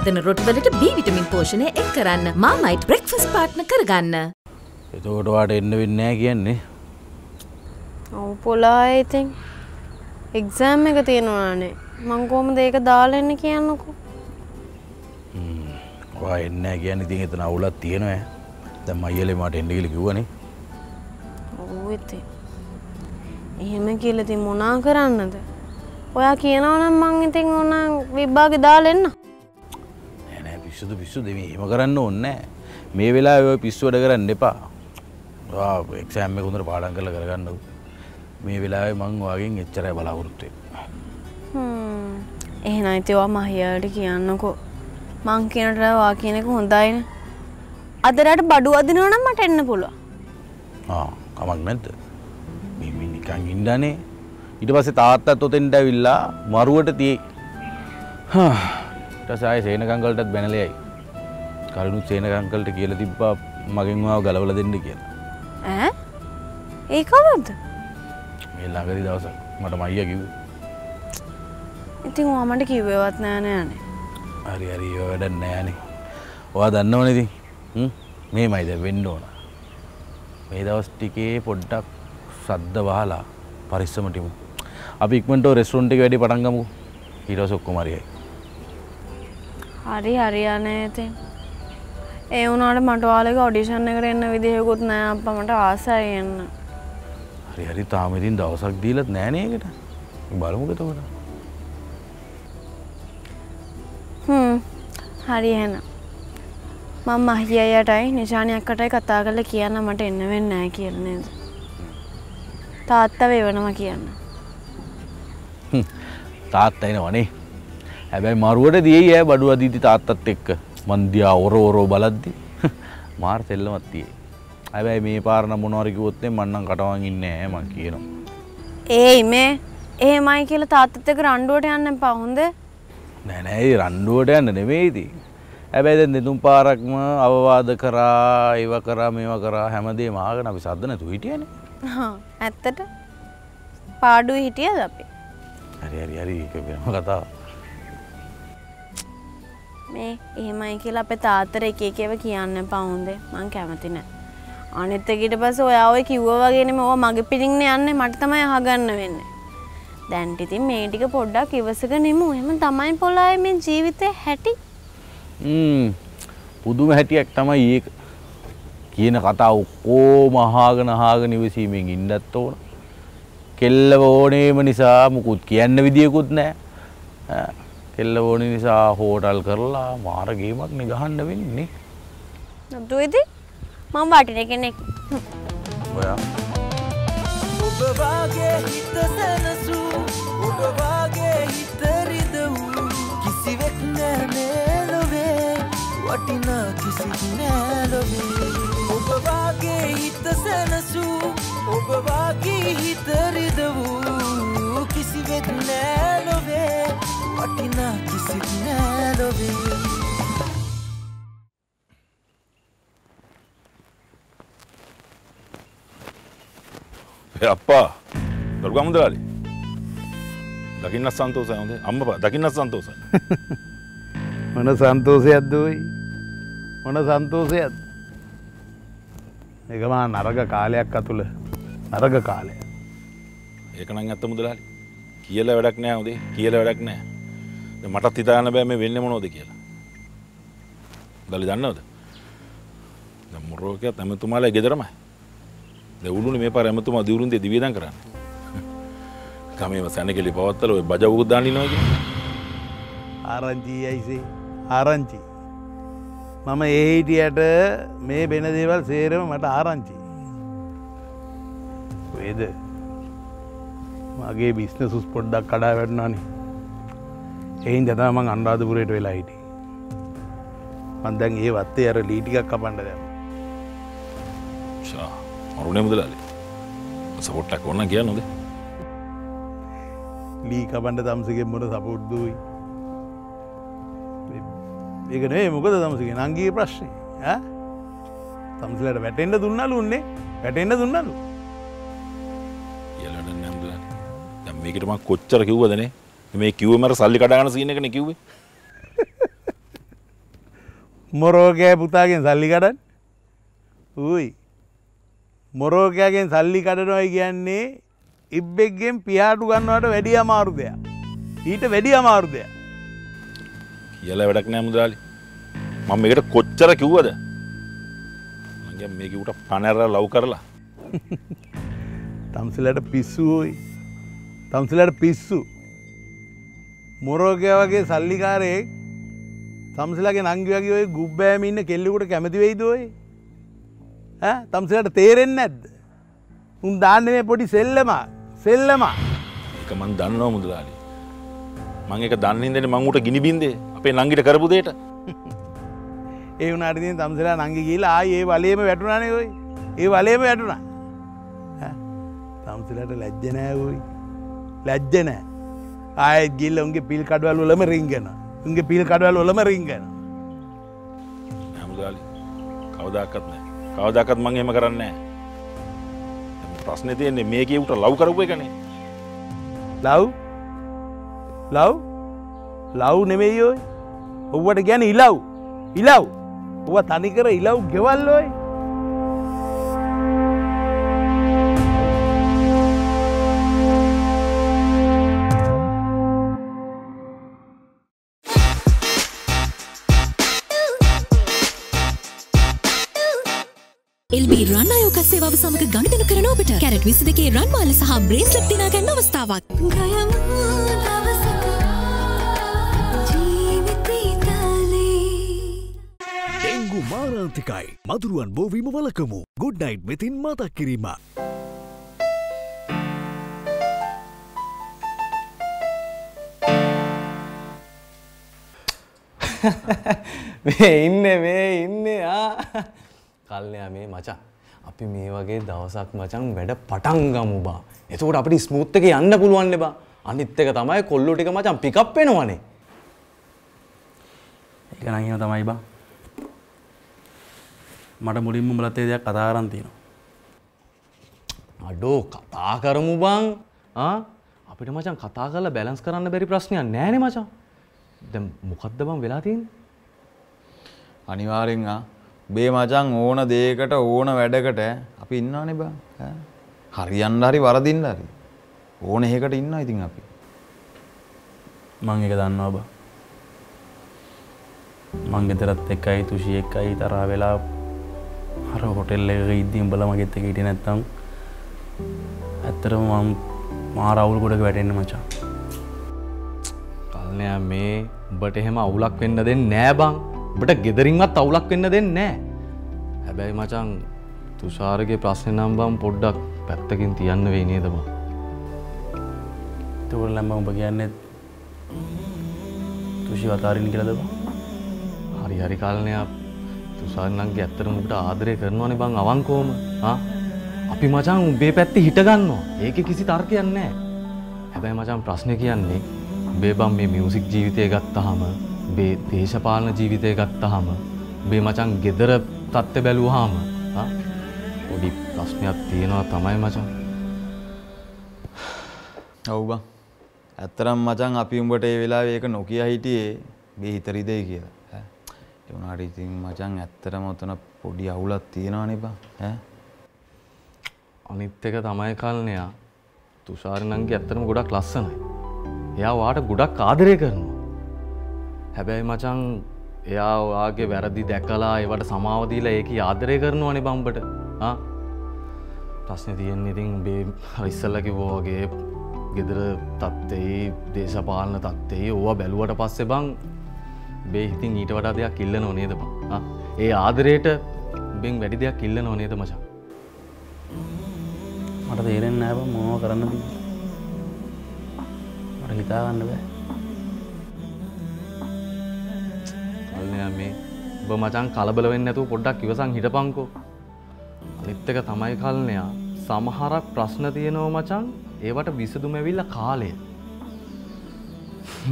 හදන රොට්වලට බී විටමින් පෝෂණය එක් කරන්න. මාමයිට් බ්‍රෙක්ෆස් පාට්න කරගන්න. එතකොට වාට එන්න වෙන්නෑ කියන්නේ. ඔවු පොලා ඉතින් එක්සෑම් එක තියෙනවානේ. මංකෝම දේක දාලෙන්න කියන්නකු? වා එන්න කියන්න. ඉතින් එතන අවුලත් තියෙනව. දැම් අයියලේ මට එන්ඩගිලි කිව්වනේ. ඔවු ඉති එහෙම කියලති මොනා කරන්නද? ඔයා කියනවනම් මං ඉතින් ඔන්න විබ්බාග දාලෙන්න. නෑ පිස්සුද පිස්සු දෙම එහෙම කරන්න ඕන්න මේ වෙලා ඔය පිස්සුවට කරන්න එපා. එක්ෂෑම්ම හොඳට පාඩන් කල කරගන්නව මේ වෙලාවේ මං වගෙන් එච්චරයි බලාවෘත්තේ එහෙන අයිතිවා මහියට කියන්නකෝ. මං කියනටවා කියනෙක හොඳයින අදරට බඩු අදිනවනම් මට එන්න පුළුව කමක් නැද්ද? මෙ නිකං ඉන්ඩනේ ඉට පස්සේ තාත්තත් ඔතෙන්ට ඇවිල්ලා මරුවට තියේ ටසාය සේනකංකල්ටත් බැනලයයි කලනුත් සේනකංකල්ට කියල තිබ්බා මගෙන්වාව ගලවල දෙන්න කියලා. ඈ? ඒකවද මේ ළඟරි දවස මට මයිය කිව් ඉතින් වාමට කිව්වවත් නෑනෑනේ හරි හරි ඔය වැඩ නෑනේ. ඔයා දන්නවනති මේ මයිද වෙන්න ඕන. මේ දවස් ටිකේ පොඩ්ඩක් සද්ද වහලා පරිස්සමටිමු අපි ඉක්මට රෙස්ටරොන්ටි වැඩි පටන්ගමු හිටස ඔක්කොමරියයි හරි හරියනේ ඉතින්. ඒ වුණට මට වාලක ඔඩිෂන් එකට එන්න විදිහකුත් නෑ අප මට ආසයි එන්න. හරි හරි තාමඉතින් දවසක් දීලත් නෑනයකට බලමුකතකොට හ්ම් හරි එහෙනම්. මං මහියයටයි නිශානයක්කටයි කතා කල කියන්න මට එන්න වෙන්න නෑ කියලනේද තාත්ත වේවනවා කියන්න. තාත්තයින වනේ හැබැයි මරුවට දී ඇ බඩු අදීති තාත්තත් එක්ක. මන්දයා ඔරෝරෝ බලද්දි. මාර් සෙල්ලමත්තියේ හැබැයි මේ පාරණ මොනවරකිවොත්තේ මන්නන් කටවන් ඉන්න ඇම කියනවා. ඒයි මේ ඒමයි කියල තාත්තත් එක රණ්ඩුවට යන්න පහොඳ නැනැයි රණ්ඩුවට යන්න නෙමේති හැබැයි දෙතුම් පාරක්ම අවවාද කරා ඒව කරා මේව කරා හැමදේ මාගන අපි සද්ධ නැතු හිටියන. ඇත්තට පාඩුව හිටියද අපි? හරි හරි හරි. කතා මේ එහෙමයි කියලා අපේ තාත්තර එක එකව කියන්න පවුන්දේ මං කැමති නෑ. අනිත්තකිට පස ඔයා ඔය කිව්ව වගේනම ඕ මගේ පිරිින්න යන්න මට තමයි අහගන්න වෙන්න. දැන්ටිතින් මේ ටික පොඩ්ඩක් ඉවසක නෙමු. එම තමයි පොලාය මේ ජීවිතය හැටි. පුදුම හැටියක් තමයි ඒක. කියන කතා ඔක්කෝ මහාගන හාග නිවසීමෙන් ඉන්නත් ඕන. කෙල්ල ඕනේම නිසා මුකුත් කියන්න විදිියකුත් නෑ. කෙල්ල ඕන නිසා හෝටල් කරලා මාරගේමක් නිගහන්න වෙන්නේ. නොතුයිති මං වටින කෙනෙක්. ඔයා. ඔබවාගේ හිත සැනසූ ඔබවාගේ හිතරිද වූ කිසිවෙක් නෑනේලොවේ වටිනා කිසිත් නෑලොවේ ඔබවාගේ හිත සැනසූ ඔබවාගේ හිතරිද වූ කිසිවෙක් නෑලොවේ නෑලොවේ අප්පා දොර්ගමුදලාලි දකින්නත් සන්තෝසය හොඳ අම්ම දකින්නත් සන්තෝස මොන සන්තෝසයක් දෝයි මොන සන්තෝසයත් එකමා නරග කාලයක් අතුළ නරග කාලය ඒකනං ඇත්ත මුදලාලි කියල වැඩක් නෑ හොදේ කියල වැඩක් නෑ මටත් හිතාන්න බෑ මේ වෙන්න මොනෝද කියලා. දලි දන්නවද? මුරෝකයක් ඇමතුමාලා ගෙදරමයි. දෙවුණු මේ පර ඇමතුමා දිවරුන්දේ දිවියදන් කරන්න. ගමේම සැනකෙලි පවත්තල ඔය බජවකුත් දානිනවාගේ ආරංචි ඇයිසේ? ආරංචි. මම ඒහිටියට මේ බෙන දේවල් සේරම මට ආරංචි. වේද? මගේ බිස්න සුස් පොඩ්ඩක් කඩා වැටනානි එයින් ජතම මං අන්රාධපුරයට වෙලා හිටි මන්දැන් ඒ වත්තේ අර ලීටිකක් කපන්ඩ දැම මරුණේ මුදලාලි. සපොට්ටක් ඔන්න කිය නොද ලී කපන්ඩ තමසගෙන් මොට සපොට්දුයි ඒකනේ මොකද තමසගේ? නංගේ ප්‍රශ්නය තමසලට වැටෙන්ට දුන්නලු උන්නේ. වැටෙන්ට දුන්නලු. කියලට නැම්දුල දැම් මේකටම කොච්චර කිව්වදනේ මේ කිව්වමට සල්ලි කඩාගන සියන කන කිව්වේ. මොරෝකෑ පුතාගෙන් සල්ලි කඩන් ඌයි. මොරෝකයාගෙන් සල්ලි කඩනොයි කියන්නේ ඉබ්බෙක්ගෙන් පියාටු ගන්නවට වැඩිය අමාරුදයක්. ඊට වැඩි අමාරුදයක්. කියල වැඩක් නෑ මුදලාලි මම එකට කොච්චර කිව්වද? මගේ මේකට පනැර ලව් කරලා. තම්සලට පිස්සුයි තම්සලට පිස්සු මොරෝකය වගේ සල්ලිකාරයෙක් තම්සලගේ නංගිවගේ ඔය ගුබ්බෑමින්න කෙල්ලෙකුට කැමතිවෙයිදෝයි තම්සලට තේරෙන් නැද්ද? උන් දාන්න මේ පොඩි සෙල්ලම සෙල්ලම එක මන් දන්නවා මුදලාලි. මං එක දන්නින්දන මංගුට ගිනිබින්දේ අපේ නංගිට කරපු දේට. ඒ වනාටතින් තම්සලා නංගි කියලා ඒ වලේම වැටුනානයොයි ඒ වලේම වැටුණා. තම්සලට ලැජ්ජනෑවයි ලැජ්ජනෑ ආයත් ගිල්ල උන්ගේ පිල් කඩවල් වලම රිංගෙන උන්ගේ පිල් කඩවල් වලම රිංගෙන හැමුදාලි කවදක්කත් නෑ. කවදකත් මං එම කරන්නේ ප්‍රශ්න තියන්නේ මේකවට ලව් කරපු එකනේ. ලව්? ලව්? ලව් නෙවෙයියෝයි ඔවට ගැන ඉලව්. ඉලව්. ඔව තනිකර ඉලව් ගෙවල්ලෝයි එල්බී රන් අයෝක සේවාව සමඟ ගණදන කරන ඔබට කැරට් විසි දෙකේ රන්මාල සහ බ්‍රේස්ලට් දිනා ගන්න අවස්ථාවක්. ඩෙංගු මාරාන්තිකයි මදුරුවන් බෝවීම වලකමු ගුඩ්නයිට් වෙතින් මතක් කිරීම. මේ ඉන්න මේ ඉන්න කල්ලයා මේ මචා අපි මේ වගේ දවසක් මචන් වැඩ පටන්ගමු බා. එතකොට අපට ස්මූත් එක යන්න පුළුවන් බා. අනිත් එක තමයි කොල්ලු ටික මචන් පිකප් වෙනවනේ. ඒක නම් එහෙම තමයි බං. මට මුලින්ම උඹලත් ඒ දෙයක් කතා කරන් තියෙනවා. අඩෝ කතා කරමු බං. ආ? අපිට මචන් කතා කරලා බැලන්ස් කරන්න බැරි ප්‍රශ්නයක් නෑනේ මචන්. දැන් මොකද්ද බං වෙලා තියෙන්නේ? අනිවාර්යෙන් ආ බේ මචං ඕන දෙයකට ඕන වැඩකට අපි ඉන්නවනේ බං. ඈ. හරියන්න හරි වරදින්න හරි. ඕන එකකට ඉන්නවා ඉතින් අපි. මං එක දන්නවා බා. මං ගෙදරත් එක්කයි තුෂි එක්කයි තරා වෙලා හර හොටෙල් එක ඉද්දී උඹලා මගෙත් එක හිටියේ නැත්තම් ඇත්තටම මම මහා රවුල් ගොඩක වැටෙන්න මචං. කල්නයා මේ උඹට එහෙම අවුලක් වෙන්න දෙන්න නෑ බං උඹට ගෙදරින්වත් අවුලක් වෙන්න දෙන්න නෑ හැබැයි මචං තුෂාරගේ ප්‍රශ්න නම් බම් පොඩ්ඩක් පැත්තකින් තියන්න වෙයි නේද බං ලම්බ උඹ කියන්නේ තුෂි වතාරින් කියලාද බං? හරි හරි කාලනයක් තුසාරනන්ගේ ඇත්තට මුට ආදරය කරනවනේ බං අවංකෝම ආ? අපි මචං උඹේ පැත්තේ හිටගන්නවා ඒක කිසි තර්කයක් නැහැ. හැබැයි මචං ප්‍රශ්න කියන්නේ උඹේ බං මේ මියුසික් ජීවිතය ගත්තහම උඹේ දේශපාලන ජීවිතය ගත්තහම උඹේ මචං ගෙදර තත්ත්ව බැලුවාම? පොඩි ප්‍රශ්නයක් තියෙනවා තමයි මචං. ඔව් බං ඇත්තරම් මචං අපි උඹට ඒ වෙලාවේ ඒක නොකිය හිටියේ මේ හිතරිදේ කියලා. ඈ? ඒ වුණාට ඉතින් මචං ඇත්තටම උතන පොඩි අවුලක් තියෙනවනේ බං. ඈ? අනිත් එක තමයි කල්නයා. තුෂාරනන්ගේ ඇත්තටම ගොඩක් ලස්සනයි. එයා වාට ගොඩක් ආදරය කරනවා හැබැයි මචං එයා ඔයාගේ වැරදි දැකලා ඒවට සමාවදීලා ඒක ආදරය කරනවනේ බම්බට. ප්‍රශ්න තියෙන් ඉතින් බේ ඉස්සල්ල කිවෝගේ ගෙදර තත්ත්වයි දේශපාලන තත්ත්වයේ ඕවා බැලුවට පස්සෙ බං බේ හිතින් ඊට වඩා දෙයක් ඉල්ල නොනේද බං? ඒ ආදරයට බෙන් වැඩි දෙයක් ඉල්ල නොනේද මචා? මට තේරෙන් නෑබ මොනව කරන්න දී මට හිතාගන්න බෑ. කල්නය මේ. ඔබ මචන් කලබල වෙන්න ඇතු පොඩ්ඩක් ඉවසං හිටපංකෝ අනිත්තක තමයි කල්නයා. සමහරක් ප්‍රශ්න තියෙනව මචන් ඒවට විසදුම ඇවිල්ල කාලය.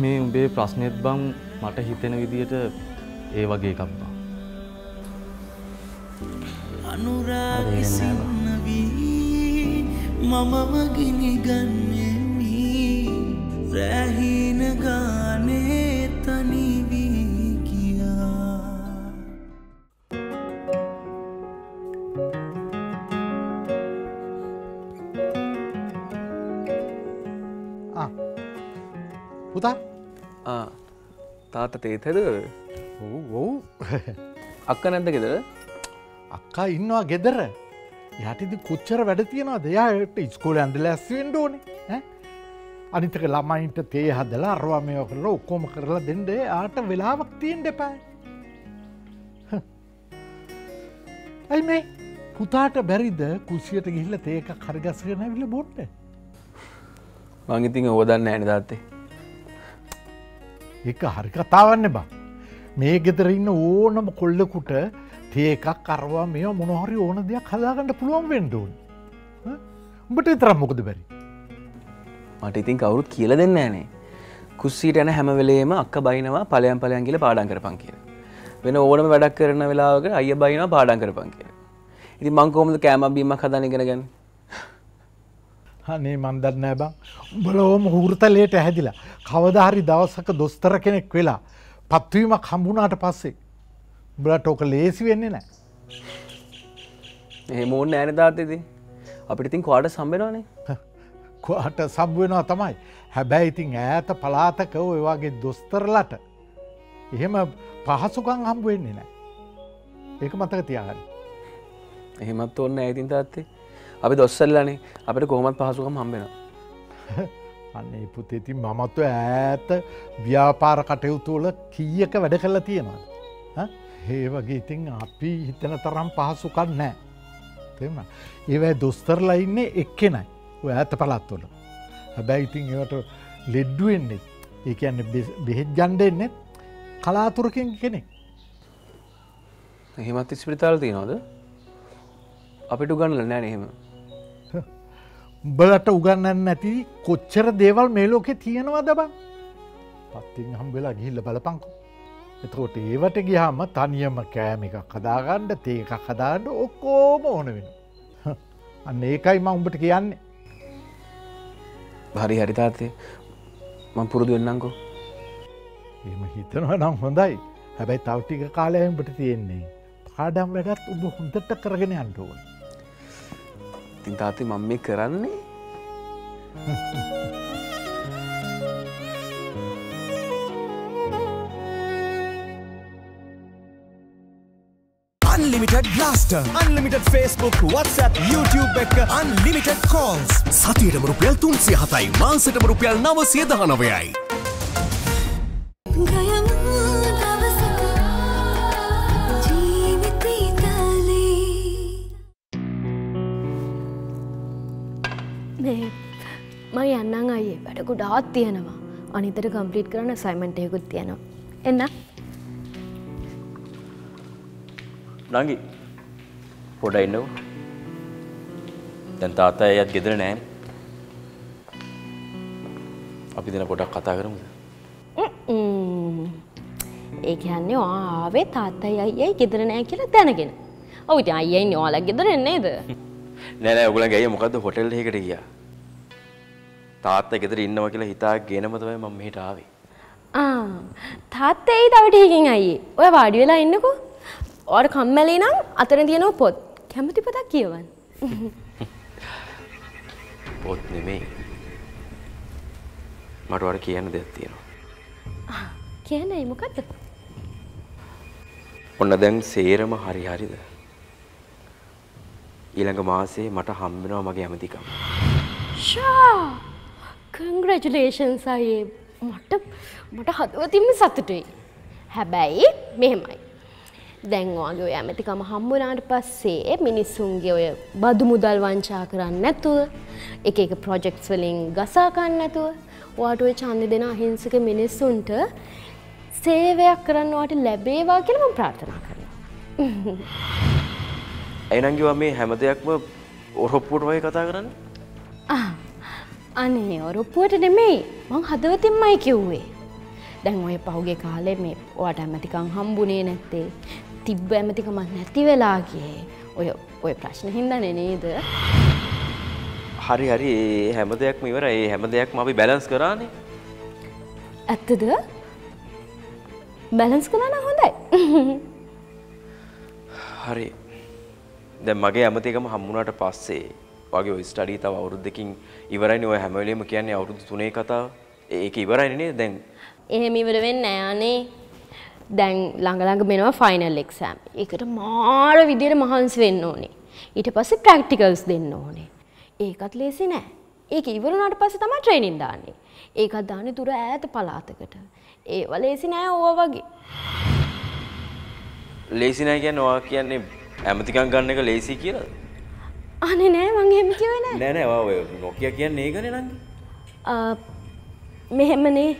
මේ උඹේ ප්‍රශ්නෙත් බං මට හිතෙන විදියට ඒ වගේ එකක් බා. අනුරාගසින්නවී මමම ගිනිගන්නෙමි රැහින ගානේ තනිවී තාත තේතද ඔව් අක්ක නැද්ද ගෙදර? අක්කා ඉන්නවා ගෙදර. යටිදි කොච්චර වැඩ තියෙනවා දෙයාට ඉස්කෝල ඇඳල ඇස්වෙන්ඩ ඕනේ අනිතක ළමයින්ට තේ හදලා අරවා මේ කරලා ඔක්කෝම කරලා දෙන්ඩ ආට වෙලාවක් තියෙන් දෙපෑ ඇයි මේ පුතාට බැරිද කුසියට ගිහිල්ල තේක කරගස්සගෙන විල බොට්ට මංගිතින් ඕදන්න ෑන දත්තේ එක හරි කතාවන්න බා. මේ ගෙදර ඉන්න ඕනම කොල්ලකුට තේ එකක් කරවා මේ මොනහරි ඕන දෙයක් හදාගන්න පුළුවන් වෙන්ඩුවන් උඹට තරම් මොකද බැරි? මට ඉතින් කවුරුත් කියල දෙන්න ෑනේ. කුස්සීට යන හැමවෙලේම අක්ක බයිනවා පලයන් පලයන් කියල පාඩන් කරපන් කිය වෙන ඕනම වැඩක් කරන වෙලාවක අය බයින පාඩන් කරපන් කිය ඉති මංකෝමද කෑමබීමක් හදනගෙන ගැන හනේ මන්දන්න බං. උඹලෝම හෘතලයට හැදිලා කවදහරි දවසක දොස්තර කෙනෙක් වෙලා පත්වීමක් හම්බුණාට පස්සේ උඹලට ඕක ලේසි වෙන්නේ නෑ. එහෙම ඕන්න ෑන තාත්තේද. අපිට ඉතින් කවාට සම්බෙනවානේ කොට සබ්වෙනවා තමයි. හැබැයි ඉතින් ඈත පලාතක ඔයවාගේ දොස්තරලට එහෙම පහසුකං හම්බුවෙන්නේ නෑ. ඒක මතක තියාගන්න. එහෙමත් ඔන්න ඇතින් තාත්තේ අපි දොස්සල්ලනේ. අපට කොහොමත් පහසුකම් හම්බෙන අන්නේ පුත ඉතින් මමත්ව ඈත ව්‍යාපාර කටයුතුවල කීයක වැඩ කල්ලා තියෙනවා ඒ වගේ ඉතින් අපි හිතන තරම් පහසුකන් නෑ තෙම ඒවැ දොස්තරලා ඉන්නේ එක්කෙනයි ඔය ඇත පලත්වල හැබැයි ඉතින් ඒවට ලෙඩ්ඩුවෙන්නෙත් ඒ ඇන්න බෙහෙත් ජන්ඩෙන්නෙත් කලාතුරකින් කෙනෙක්. එහෙමත් ස්පිරිතාල තියනවද? අපිට ගන්නල නෑ එහෙම උඹලට උගන්නන්න නැති කොච්චර දේවල් මේ ලෝකෙ තියෙනවද බං? පත්තින් හම් වෙලා ගිහිල්ල බලපංකු. එතකොට ඒවට ගිහාම තනියම කෑම එක කදාගණ්ඩ තේක කදාන්න ඔක්කෝම ඕන වෙන අන්න ඒකයි ම උඹට කියන්නේ. හරි හරිතාත්තේ මං පුරුදු වෙන්නංකෝ එම හිතනව නම් හොඳයි. හැබැයි තවටික කාලයම්ට තියෙන්නේ. පාඩම් වැඩත් උඹ හොඳට කරගෙන අන්ටුවන් ඉතින් තාත්තේ මම මේ කරන්නේ Unlimited Blaster, Unlimited Facebook, WhatsApp, YouTube එක Unlimited Calls. සතියටම රුපියල් 307යි, මාසෙටම රුපියල් 919යි. ගොඩාත් තියෙනවා. අනිතට කම්පලිට් කරන්න සයිමන්ටයකුත් තියෙනවා. එන්න. නංගි පොඩ ඉන්නව. දැන් තාත්තා ඇයත් ගෙදර නෑ. අපි දෙන පොඩක් කතා කරමුද? ඒ කියන්නේ ආවේ තාත්තයි අයියයි ගෙදර නෑ කියලා දැනගෙන. ඔව් ඉතින් අයියයි නෝලක් ගෙදර නේද? නෑ නෑ ඔයගොල්ලන්ගේ අයියා මොකද්ද? හොටෙල් එකකට ගියා තාත්තා ගෙදර ඉන්නවා කියලා හිතාගෙනම තමයි මම මෙහෙට ආවේ? ආ තාත්තයි තව ටිකකින් අයියේ. ඔය වාඩි වෙලා ඉන්නකෝ. ඔයාට කම්මැලි නම් අතන තියෙනවා පොත්. කැමති පොතක් කියවන්න. පොත් නෙමෙයි. මට ඔයාලට කියන්න දෙයක් තියෙනවා. කියන්නයි. මොකද්ද? ඔන්න දැන් සේරම හරි හරිද? ඊළඟ මාසේ මට හම්බෙනවා මගේ ඇමතිකම. ෂා කංග්‍රජුලේෂන්ස් අයේ මට මට හදවතින්ම සතුටුයි. හැබැයි මෙහෙමයි. දැන් වගේ ඔය ඇමතිකම හම්බුනාට පස්සේ මිනිස්සුන්ගේ ඔය බදු මුදල් වංචා කරන්න නැතුව එක එක ප්‍රොජෙක්ට්ස් වලින් ගසා ගන්න නැතුව ඔයාට ඔය ඡන්දෙ දෙන අහිංසක මිනිස්සුන්ට සේවයක් කරන්න ඔයාට ලැබේවා කියලා මම ප්‍රාර්ථනා කරනවා. ඇයිනංගිවා මේ හැම දෙයක්ම ඔරොප්පුට වගේ කතා කරන්න? ආ, අනේ ඔරොප්පුවට නෙමෙයි මං හදවතින්මයි කිව්වේ. දැන් ඔය පහුගේ කාලේ මේ ඔයාට ඇමතිකම් හම්බුනේ නැත්තේ තිබ්බ ඇමතිකමක් නැති වෙලා ගියේ. ඔය ඔය ප්‍රශ්න හින්දානේ නේද? හරි හරි ඒ හැම දෙයක්ම ඉවර ඒ හැම දෙයක්ම අපි බැලන්ස් කරානේ ඇත්තද? බැලන්ස් කළා නම් හොඳයි. හරි දැන් මගේ ඇමතිකම හම්බුණාට පස්සේ වගේ ඔය ස්ටඩී තව අවුරුද්දකින් ඉවරයිනේ ඔය හැම වෙලේම කියන්නේ අවුරුදු තුනේ කතාව ඒක ඉවරයිනේ නේද දැන් එහෙම ඉවර වෙන්නේ නෑ අනේ. දැන් ළඟ ළඟ මෙනවා ෆයිනල් එක්සෑම්. ඒකට මාර විදියට මහන්සි වෙන්න ඕනේ. ඊට පස්සේ ප්‍රැක්ටිකල්ස් දෙන්න ඕනේ. ඒකත් ලේසි නෑ. ඒක ඉවර වුණාට පස්සේ තමයි ට්‍රේනින් දාන්නේ. ඒකත් දාන්නේ දුර ඈත පළාතකට. ඒව ලේසි නෑ ඕවා වගේ. ලේසි නෑ කියන්නේ ඔයා කියන්නේ ඇමතිකම් ගන්න එක ලේසි කියලාද අනේ නෑ මං එහෙම කිව්වේ නෑ. නෑ නෑ ඔයා නොකිය කියන්නේ ඒකනේ නංගි මෙහෙමනේ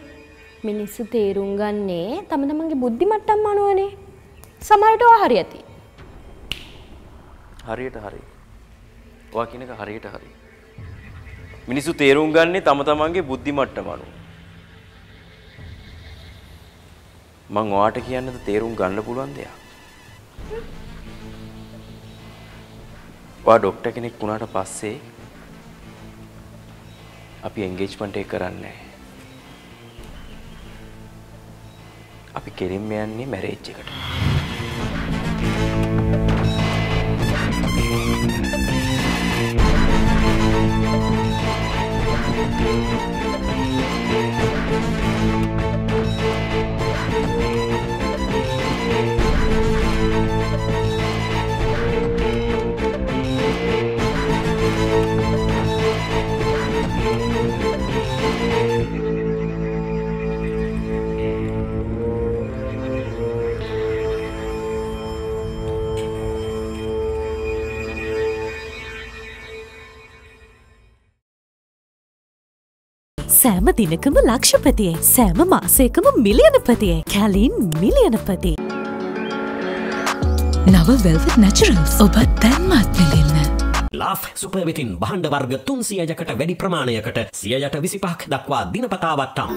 මිනිස්සු තේරුම් ගන්නේ තම තමන්ගේ බුද්ධි මට්ටම් අනුවනේ. සමහරට ඔයා හරි ඇති. හරියට හරි ඔයා කියන එක හරියට හරි මිනිස්සු තේරුම් ගන්නේ තම තමන්ගේ බුද්ධි මට්ටම අනුව මං ඔයාට කියන්නද තේරුම් ගන්න පුළුවන් දෙයක් ඔයා ඩොක්ටර් කෙනෙක් වුණාට පස්සේ අපි එන්ගේජ්මන්ට් එක කරන්නේ නැහැ. අපි කෙලින්ම යන්නේ මැරේජ් එකට. සෑම දිනකම ලක්ෂපතියේ සෑම මාසයකම මිලියනපතියේ කැලින් මිලියනපති. නව වෙල්වෙට් නැචරල්ස් ඔබත් දැන්මත් විඳන්න. ලාෆ් සුපවිතින් බහන්ඩ වර්ග තුන් සියජකට වැඩි ප්‍රමාණයකට සියයට විසිපහක් දක්වා දිනපතාවට්ටම්.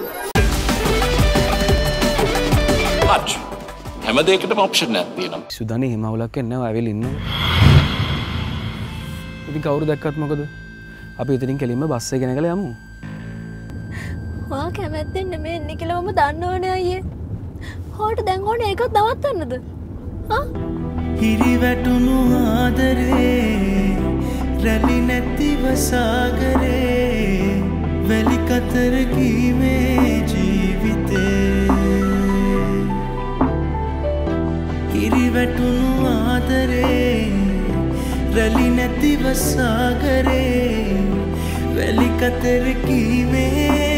හැම දෙයකටම ඔප්ෂන් ඇත්තියෙනම් සුදන හිමවුලක් එන්න ඇවිල් ඉන්න ඉති කවුරු දැක්කත් මොකද අපි ඉතිරින් කෙලින්ම බස්සේ ගෙන කළ යමු වා කැමැත්තෙන් නෙමේ එන්න කියලා මම දන්නවන අයියේ. හෝට දැන් ඕනේ ඒකත් නවත්තන්නද? හිරිවැටුණු ආදරේ රැලි නැතිව සාගරේ වැලි කතර කීමේ ජීවිතේ හිරිවැටුණු ආදරේ රැලි නැතිව සාගරේ වැලි කතර කීමේ ජීවිතේ